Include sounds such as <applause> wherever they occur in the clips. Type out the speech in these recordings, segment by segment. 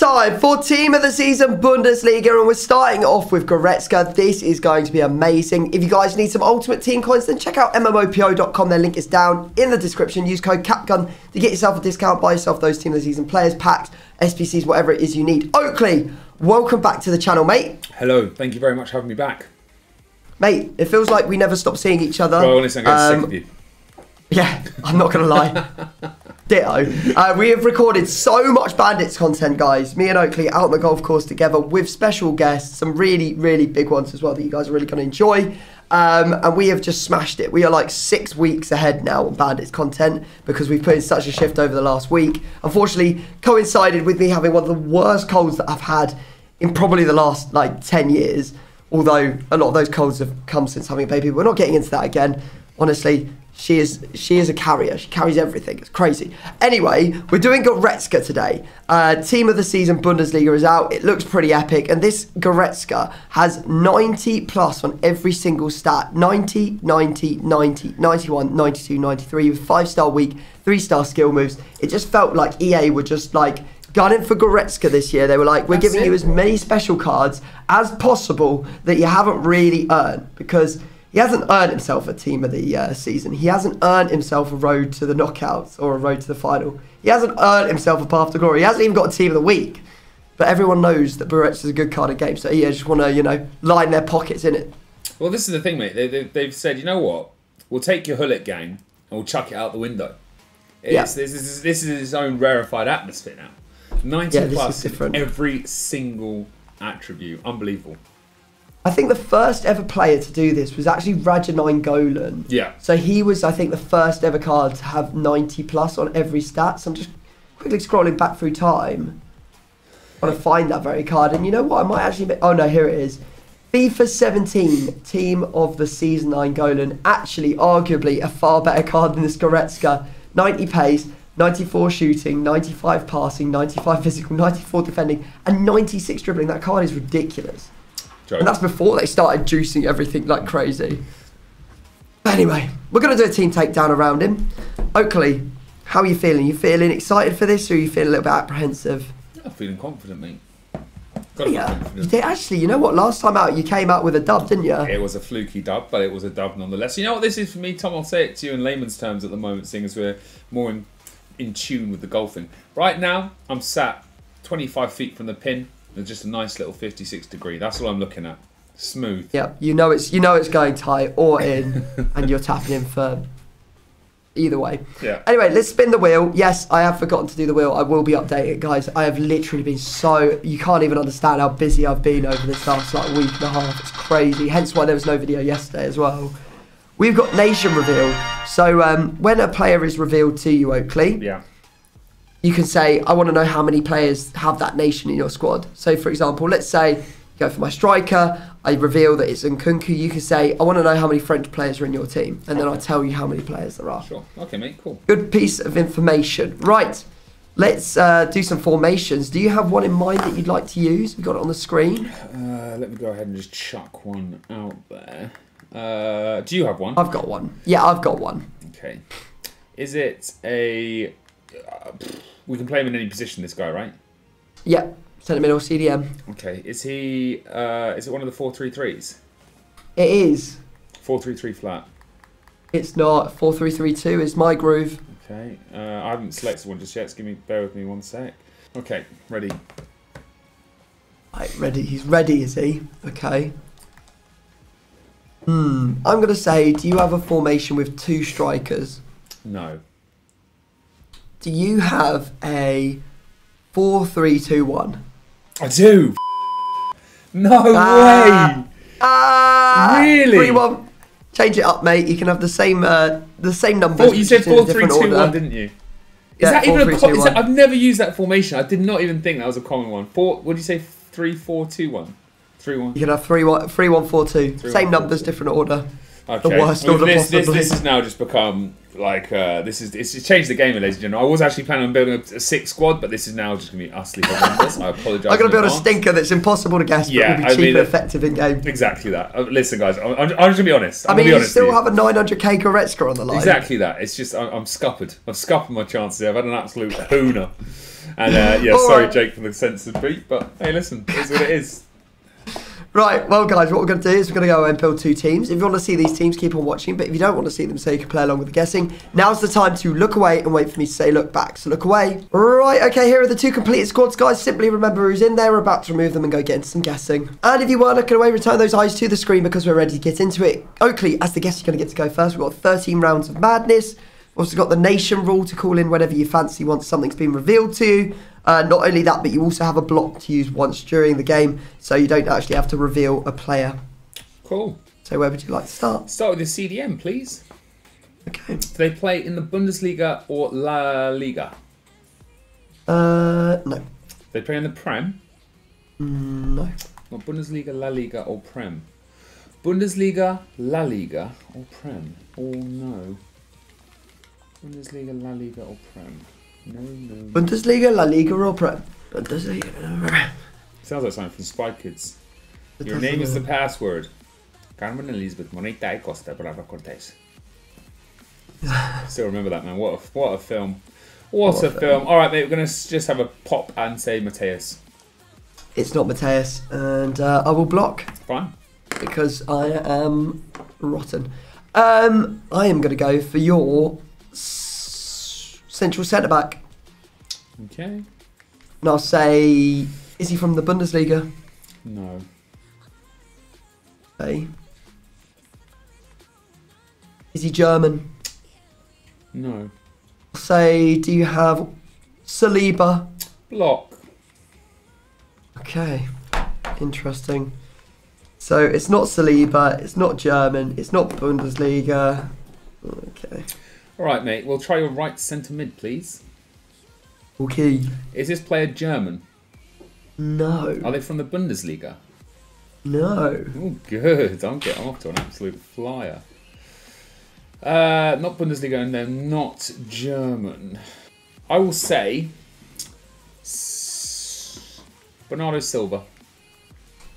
time for Team of the Season Bundesliga, and we're starting off with Goretzka. This is going to be amazing. If you guys need some Ultimate Team coins, then check out MMOPO.com. Their link is down in the description. Use code CAPGUN to get yourself a discount. Buy yourself those Team of the Season players, packs, SPCs, whatever it is you need. Oakley, welcome back to the channel, mate. Hello, thank you very much for having me back. Mate, it feels like we never stop seeing each other. Well, listen, I'm Um, sick of you. Yeah, I'm not going to lie. Ditto. Uh, we have recorded so much Bandits content, guys. Me and Oakley out on the golf course together with special guests, some really, really big ones as well that you guys are really going to enjoy. Um, and we have just smashed it. We are like six weeks ahead now on Bandits content because we've put in such a shift over the last week. Unfortunately, coincided with me having one of the worst colds that I've had in probably the last like 10 years. Although a lot of those colds have come since having a baby. We're not getting into that again. Honestly, she is she is a carrier. She carries everything. It's crazy. Anyway, we're doing Goretzka today. Uh, team of the season Bundesliga is out. It looks pretty epic, and this Goretzka has 90 plus on every single stat. 90, 90, 90, 91, 92, 93 with five star week, three star skill moves. It just felt like EA were just like gunning for Goretzka this year. They were like, we're That's giving it. you as many special cards as possible that you haven't really earned because he hasn't earned himself a team of the uh, season. He hasn't earned himself a road to the knockouts or a road to the final. He hasn't earned himself a path to glory. He hasn't even got a team of the week. But everyone knows that Barretz is a good card of game, so EA just want to, you know, line their pockets in it. Well, this is the thing, mate. They, they, they've said, you know what? We'll take your Hullet gang and we'll chuck it out the window. It's, Yeah. this, is, this is its own rarefied atmosphere now. 90 Yeah, this plus is different. every single attribute. Unbelievable. I think the first ever player to do this was actually Radja Nainggolan. Yeah. So he was, I think, the first ever card to have 90 plus on every stat. So I'm just quickly scrolling back through time. Trying to find that very card. And you know what? I might actually. Make, oh no, here it is. FIFA 17 Team of the Season Nainggolan. Actually, arguably, a far better card than this Goretzka. 90 pace, 94 shooting, 95 passing, 95 physical, 94 defending, and 96 dribbling. That card is ridiculous. Joke. And that's before they started juicing everything like crazy. Anyway, we're going to do a team takedown around him. Oakley, how are you feeling? You feeling excited for this or are you feeling a little bit apprehensive? I'm feeling confident, mate. Got to be Yeah. You did, actually, you know what? Last time out, you came out with a dub, didn't you? It was a fluky dub, but it was a dub nonetheless. You know what this is for me, Tom? I'll say it to you in layman's terms at the moment, seeing as we're more in, in tune with the golfing. Right now, I'm sat 25 feet from the pin just a nice little 56 degree. That's all I'm looking at. Smooth. Yeah, you know it's you know it's going tight or in, <laughs> and you're tapping in firm. Either way. Yeah. Anyway, let's spin the wheel. Yes, I have forgotten to do the wheel. I will be updating it, guys. I have literally been so you can't even understand how busy I've been over this last like week and a half. It's crazy. Hence why there was no video yesterday as well. We've got nation reveal. So um, when a player is revealed to you, Oakley, Yeah. You can say, I want to know how many players have that nation in your squad. So, for example, let's say you go for my striker, I reveal that it's Nkunku. You can say, I want to know how many French players are in your team. And then I'll tell you how many players there are. Sure. Okay, mate. Cool. Good piece of information. Right, let's uh, do some formations. Do you have one in mind that you'd like to use? We've got it on the screen. Uh, let me go ahead and just chuck one out there. Uh, do you have one? I've got one. Yeah, I've got one. Okay. Is it a? Uh, we can play him in any position. This guy, right? Yeah, centre middle CDM. Okay. Is he? Uh, is it one of the four three threes? It is. Four three three flat. It's not. 4332 is my groove. Okay. Uh, I haven't selected one just yet. Just give me. Bear with me one sec. Okay. Ready. Right, ready. He's ready, is he? Okay. Hmm. I'm going to say, do you have a formation with two strikers? No. Do you have a 4 3 2 1? I do. No Ah. way. Ah! Really? 3 1. Change it up, mate. You can have the same uh, the same numbers. Four, you said just in a four three two order. one, didn't you? Is Yeah, that four, even three, a? Two, that. I've never used that formation. I did not even think that was a common one. Four. What did you say? Three four two one. Three one. You can have 3 1, three, one, four, two. Three, Same one, four, numbers, two. different order. Okay. worst Well, order this, this, this has now just become like uh, this is it's changed the game, ladies and gentlemen. I was actually planning on building a, a six squad, but this is now just gonna be utterly horrendous. I apologise. I'm going to build a stinker that's impossible to guess, but Yeah, will be I cheap mean, and effective in game. Exactly that. Uh, listen, guys, I'm, I'm, just gonna be honest. I'm I mean, gonna be you honest still with have a 900k Goretzka on the line. Exactly that. It's just I'm, I'm scuppered. I've scuppered my chances. I've had an absolute hooner. And uh, yeah, <laughs> sorry. Jake, for the censored beat, but hey, listen, it's what it is. Right, well, guys, what we're going to do is we're going to go and build two teams. If you want to see these teams, keep on watching. But if you don't want to see them, so you can play along with the guessing, now's the time to look away and wait for me to say look back. So look away. Right, okay, here are the two completed squads, guys. Simply remember who's in there. We're about to remove them and go get into some guessing. And if you were looking away, return those eyes to the screen because we're ready to get into it. Oakley, as the guest, you're going to get to go first. We've got 13 rounds of madness. We've also got the nation rule to call in whenever you fancy once something's been revealed to you. Uh, not only that, but you also have a block to use once during the game, so you don't actually have to reveal a player. Cool. So where would you like to start? Start with the CDM, please. Okay. Do they play in the Bundesliga or La Liga? Uh, no. They play in the Prem, Mm, no. not Bundesliga, La Liga, or Prem. Bundesliga, La Liga, or Prem. Oh no. Bundesliga, La Liga, or Prem. No, no. Bundesliga, La Liga, or Prem? Bundesliga. Sounds like something from Spy Kids. It Your name is the password. Carmen Elizabeth Moneta y Costa Brava Cortez. Still remember that man. What a what a film. What, What a a film. All right, mate. We're gonna just have a pop and say Mateus. It's not Mateus, and uh, I will block Fine. because I am rotten. Um, I am going to go for your central centre back, Okay. and I'll say, is he from the Bundesliga? No. Okay. Is he German? No. I'll say, do you have Saliba? Block. Okay, interesting. So it's not Saliba, it's not German, it's not Bundesliga. Okay. All right, mate. We'll try your right centre mid, please. Okay. Is this player German? No. Are they from the Bundesliga? No. Oh, good. I'm getting off to an absolute flyer. Uh, not Bundesliga, and they're not German. I will say Bernardo Silva.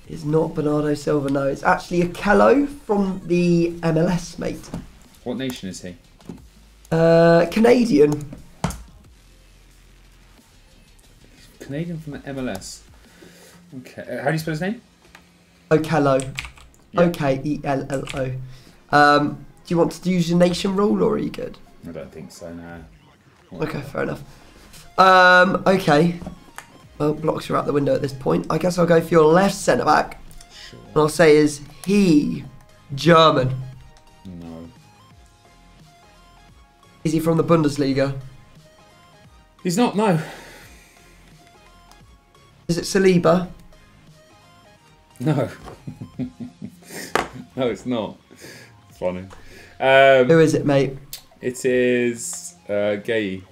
It's not Bernardo Silva, no. It's actually Okello from the MLS, mate. What nation is he? Uh, Canadian. Canadian from the MLS. Okay. Uh, how do you spell his name? Okello. O K E L L O. Um, do you want to use your nation rule or are you good? I don't think so. No. Okay, fair enough. Um, okay. Well, blocks are out the window at this point. I guess I'll go for your left centre back. Sure. And I'll say, is he German? Is he from the Bundesliga? He's not. No. Is it Saliba? No. <laughs> no, it's not. Funny. Um, Who is it, mate? it is uh, Guéhi.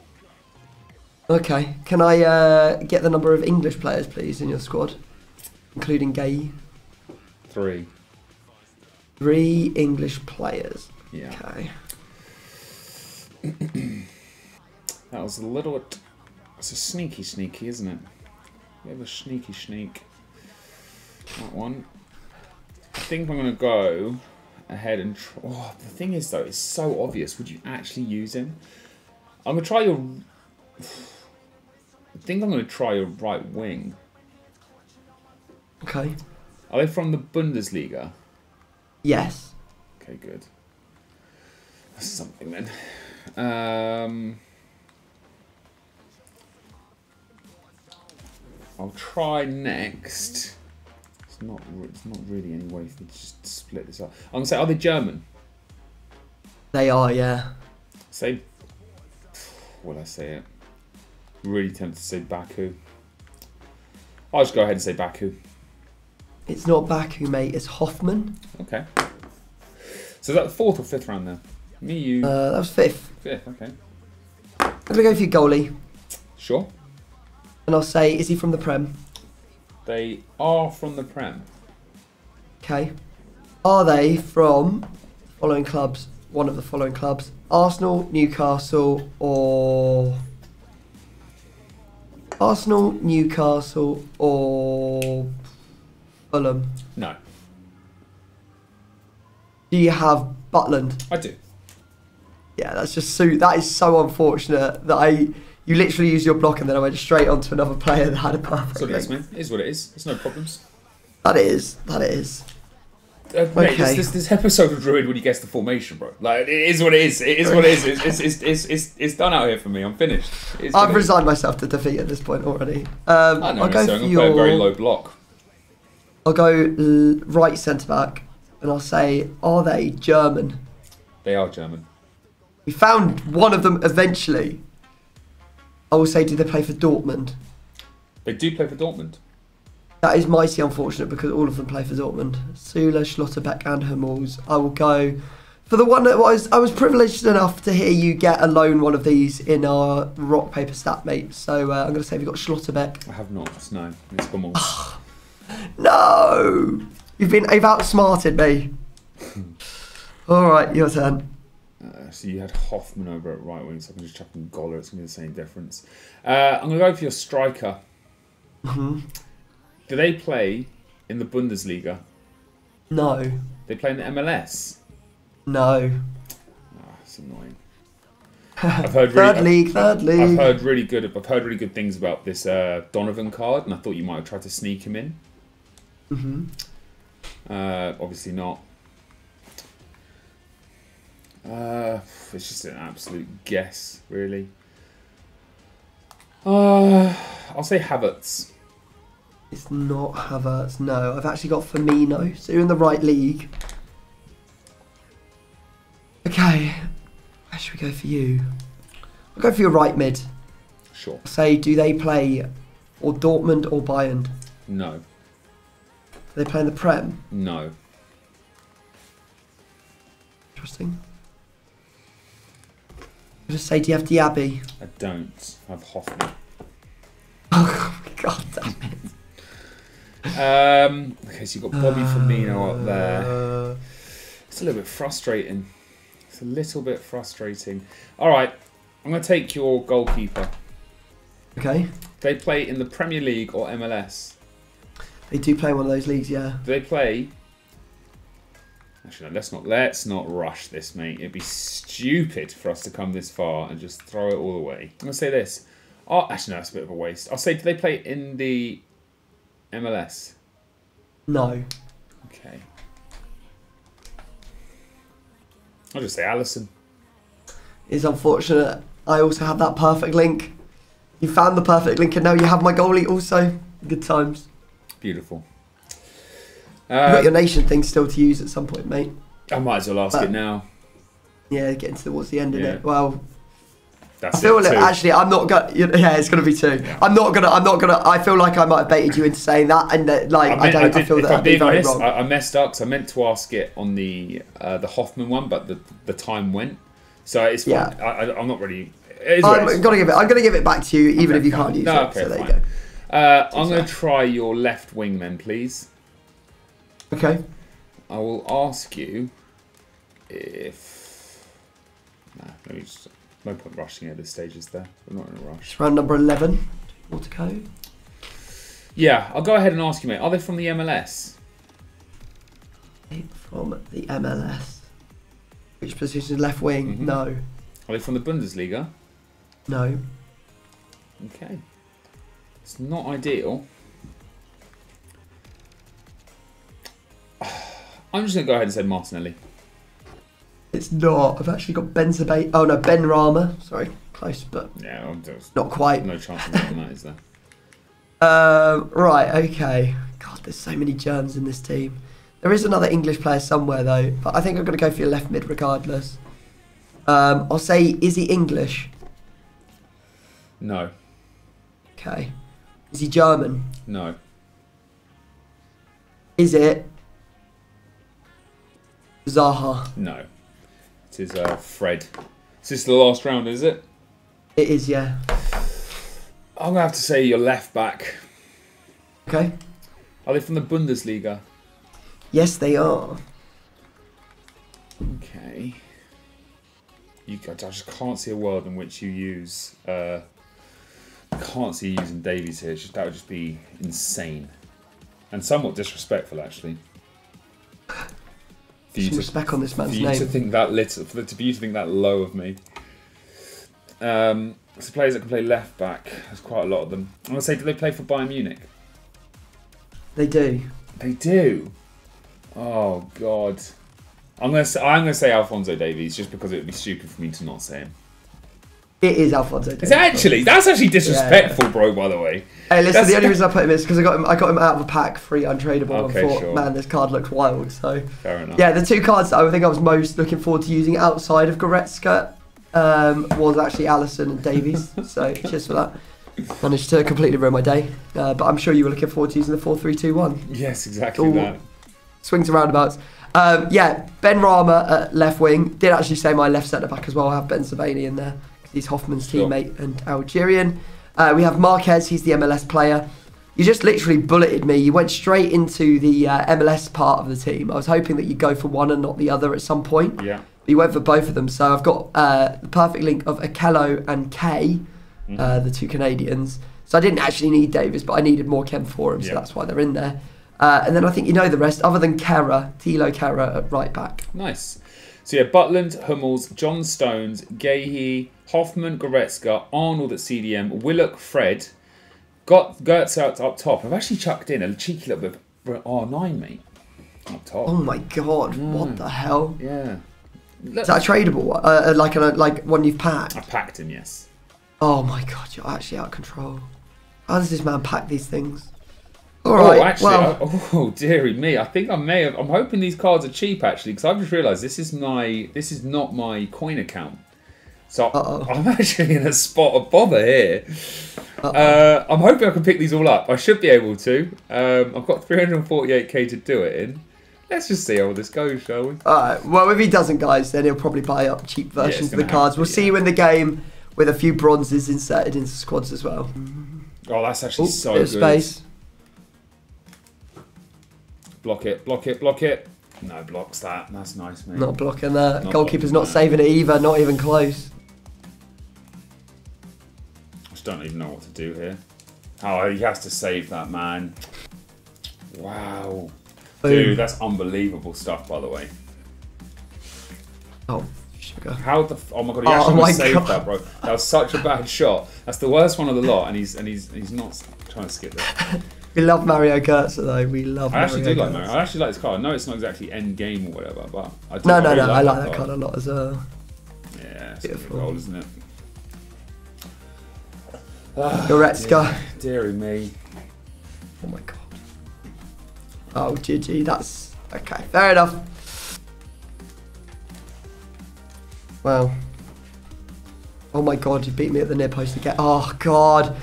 Okay. Can I uh, get the number of English players, please, in your squad? Including Guéhi. Three. Three English players. Yeah. Okay. <clears throat> That was a little bit. It's a sneaky, sneaky, isn't it? We have a sneaky, sneak. That one. I think I'm gonna go ahead and. Oh, the thing is though, it's so obvious. Would you actually use him? I'm gonna try your. I think I'm gonna try your right wing. Okay. Are they from the Bundesliga? Yes. Okay, good. That's something then. Um, I'll try next. It's not. It's not really any way to just split this up. I'm gonna say, are they German? They are, yeah. Say. Will I say it? Really tempted to say Baku. I'll just go ahead and say Baku. It's not Baku, mate. It's Hofmann. Okay. So is that the fourth or fifth round then? Me, you, Uh, that was fifth. fifth. Okay. I'm going to go for your goalie. Sure. And I'll say, is he from the Prem? They are from the Prem. Okay. Are they from the following clubs? One of the following clubs: Arsenal, Newcastle, or Arsenal, Newcastle, or Fulham. No, Do you have Butland? I do. Yeah, that's just so. That is so unfortunate that I You literally use your block and then I went straight on to another player that had a perfect. That's what it is, man. It is what it is. There's no problems. That is. That is. Uh, mate, Okay. this, this, this episode was ruined when you guessed the formation, bro. Like, it is what it is. It is what it is. It's, it's, it's, it's, it's, it's done out here for me. I'm finished. I've resigned myself to defeat at this point already. Um, I know, I'll go so I'm for going to play a very low block. I'll go right centre back, and I'll say, are they German? They are German. We found one of them eventually. I will say, did they play for Dortmund? They do play for Dortmund. That is mighty unfortunate because all of them play for Dortmund. Süle, Schlotterbeck, and Hummels. I will go for the one that was. I was privileged enough to hear you get alone one of these in our rock paper stat mate. So uh, I'm going to say we got Schlotterbeck. I have not. No, it's Hummels. No, you've been you've outsmarted me. <laughs> all right, your turn. Uh, so you had Hofmann over at right wing, so I can just chuck in Goller. It's going to be the same difference. Uh, I'm going to go for your striker. hmm Do they play in the Bundesliga? No, They play in the MLS. no. Ah, it's annoying. I've heard <laughs> Third really, league, third I've heard really good. I've heard really good things about this uh, Donovan card, and I thought you might have tried to sneak him in. hmm Uh, obviously not. Uh, it's just an absolute guess, really. Uh, I'll say Havertz. It's not Havertz. No, I've actually got Firmino. So you're in the right league. Okay, where should we go for you? I'll go for your right mid. Sure. Say, do they play or Dortmund or Bayern? Do No. they play in the Prem? No. Interesting. Just say, do you have Diaby? I don't. I have Hofmann. <laughs> Oh, God damn it. Um, okay, so you've got Bobby Firmino up there. Uh, It's a little bit frustrating. It's a little bit frustrating. All right, I'm going to take your goalkeeper. okay. They play in the Premier League or MLS. They do play one of those leagues, yeah. Do they play? Actually, no, let's not let's not rush this, mate. It'd be stupid for us to come this far and just throw it all away. I'm gonna say this. Oh, actually, no, that's a bit of a waste. I'll say, do they play in the MLS? No. Okay. I'll just say Alisson. It's unfortunate. I also have that perfect link. You found the perfect link, and now you have my goalie also. Good times. Beautiful. You've got your nation thing still to use at some point, mate. I might as well ask but- it now. Yeah, getting towards the end of Yeah. it. Well, That's I feel it. like actually I'm not gonna. Yeah, it's gonna be two. I'm not gonna. I'm not gonna. I feel like I might have baited you into saying that, and that, like I, meant- don't. I, did- feel that I'm being very honest, wrong. I, I messed up because I meant to ask it on the uh, the Hofmann one, but the the time went. So it's fine. Yeah. I, I, I'm not really. It is what it I'm gonna give it. I'm gonna give it back to you, even Okay, if you can't use No, it. okay, so there you fine. go. Uh, I'm going to try your left wing then, please. Okay. I will ask you if. Nah, no, just, no point rushing at this stage, is there? We're not in a rush. It's round number eleven. More to go. Yeah, I'll go ahead and ask you, mate. Are they from the MLS? From the MLS. Which position is left wing? Mhm. No. Are they from the Bundesliga? No. Okay. It's not ideal. I'm just going to go ahead and say Martinelli. It's not. I've actually got Bensebaini. Oh no, Benrahma. Sorry, close, but Yeah, I'm- not quite. no chance of that, is there? <laughs> Um, right, okay. God, there's so many germs in this team. There is another English player somewhere though, but I think I'm going to go for your left mid regardless. Um, I'll say, is he English? No, Okay. Is he German? no. Is it Zaha? No. It is uh, Fred. This is this the last round, is it? It is, yeah. I'm going to have to say your left back. Okay. Are they from the Bundesliga? Yes, they are. Okay. You, I just can't see a world in which you use. Uh, can't see you using Davies here. That would just be insane, and somewhat disrespectful, actually. For you Some to, respect on this for man's you to think that little, for, the, for you to think that low of me. Um, the players that can play left back. There's quite a lot of them. I'm gonna say, do they play for Bayern Munich? They do. They do. Oh God. I'm gonna say, I'm gonna say Alphonso Davies just because it would be stupid for me to not say him. It is Alphonso Davies. It's actually that's actually disrespectful, bro. By the way. Hey, listen. That's- The only <laughs> reason I put him in is because I got him. I got him out of a pack, free, untradeable. Okay, and thought, sure. man, this card looks wild. So Fair enough. yeah, the two cards that I think I was most looking forward to using outside of Goretzka um, was actually Alisson and Davies. <laughs> so cheers for that. Managed to completely ruin my day, uh, but I'm sure you were looking forward to using the four three two one. Yes, exactly Ooh. that. swings and roundabouts. Um, yeah, Benrahma at left wing. Did actually say my left centre back as well. I have Bensebaini in there he's Hofmann's Sure. teammate and Algerian. Uh, we have Marquez. He's the MLS player. You just literally bulleted me. You went straight into the uh, MLS part of the team. I was hoping that you'd go for one and not the other at some point. Yeah. You went for both of them. So I've got uh, the perfect link of Okello and Kaye, Mm-hmm. uh, the two Canadians. So I didn't actually need Davies, but I needed more Ken for him, so that's why they're in there. Uh, and then I think you know the rest, other than Kehrer, Thilo Kehrer at right back. Nice. So yeah, Butland, Hummels, John Stones, Guéhi, Hofmann, Goretzka, Arnold at CDM, Willock, Fred. Got Gertz out up top. I've actually chucked in a cheeky little bit of R9, mate. Up top. Oh my god, Mm. what the hell? Yeah. Look, Is that a tradable one? Uh, uh, like, a, like one you've packed? I've packed him, yes. Oh my god, you're actually out of control. How does this man pack these things? Alright, oh, actually, well, I- <laughs> oh dearie me! I think I may have. I'm hoping these cards are cheap actually, because I've just realised this is my. This is not my coin account. So Uh-oh. I'm <laughs> actually in a spot of bother here. Uh, I'm hoping I can pick these all up. I should be able to. Um, I've got 348k to do it in. Let's just see how this goes, shall we? Alright, well, if he doesn't, guys, then he'll probably buy up cheap versions of the cards. to We'll be, see you in the game with a few bronzes inserted into squads as well. Oh, that's actually Ooh, so good. space. Block it, block it, block it. No, blocks that. That's nice, mate. Not blocking that. Not Goalkeeper's blocking not that. saving it either, not even close. I just don't even know what to do here. Oh, he has to save that, man. Wow. Boom. Dude, that's unbelievable stuff, by the way. Oh, sugar. How the f- oh my god, he Oh actually saved that, bro. That was such a bad shot. That's the worst one of the lot, and he's and he's he's not trying to skip it. <laughs> We love Mario Götze though. We love. I actually do Mario like Mario. I actually like this card. I know it's not exactly end game or whatever, but I do. No, no, really no. I like that card a lot as well. Yeah, it's a Beautiful. goal, isn't it? <sighs> Goretzka. <sighs> Deary me. Oh my god. Oh, GG. That's okay. Fair enough. Well. Oh my god, you beat me at the near post again. Oh god.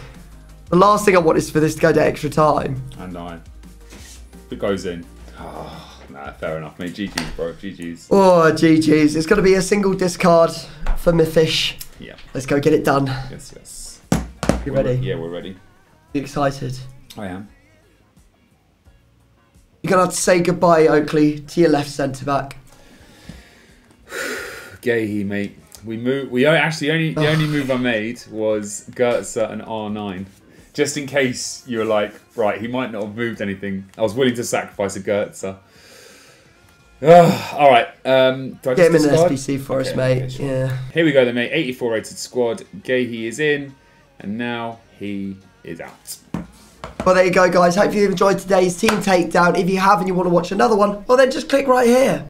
The last thing I want is for this to go to extra time. And I. If it goes in. Oh, nah, fair enough, mate. GG's, bro. GG's. Oh, GG's. It's going to be a single discard for Mythish. Yeah. Let's go get it done. Yes, yes. You We're re- ready? Yeah, we're ready. You excited? I am. You're going to have to say goodbye, Oakley, to your left centre back. <sighs> Guéhi, mate. We move. We actually only the only <sighs> move I made was Gertzer and R9, just in case you were like, right, he might not have moved anything. I was willing to sacrifice a Gertzer. Ugh, all right. Um, do I Get him in discard? SPC for us, mate. okay, sure. Yeah. Here we go, then, mate. 84 rated squad. Guéhi is in, and now he is out. Well, there you go, guys. Hope you enjoyed today's team takedown. If you have and you want to watch another one, well, then just click right here.